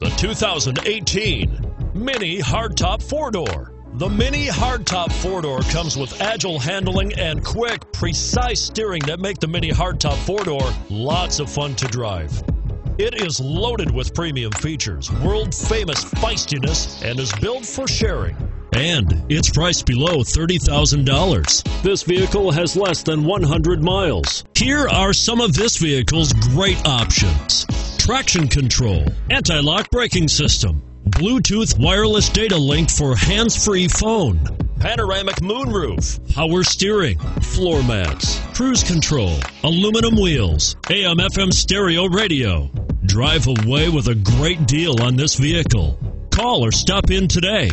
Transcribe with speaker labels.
Speaker 1: The 2018 Mini Hardtop 4-Door. The Mini Hardtop 4-Door comes with agile handling and quick, precise steering that make the Mini Hardtop 4-Door lots of fun to drive. It is loaded with premium features, world-famous feistiness, and is built for sharing. And it's priced below $30,000. This vehicle has less than 100 miles. Here are some of this vehicle's great options traction control, anti lock braking system, Bluetooth wireless data link for hands free phone, panoramic moonroof, power steering, floor mats, cruise control, aluminum wheels, AM FM stereo radio. Drive away with a great deal on this vehicle. Call or stop in today.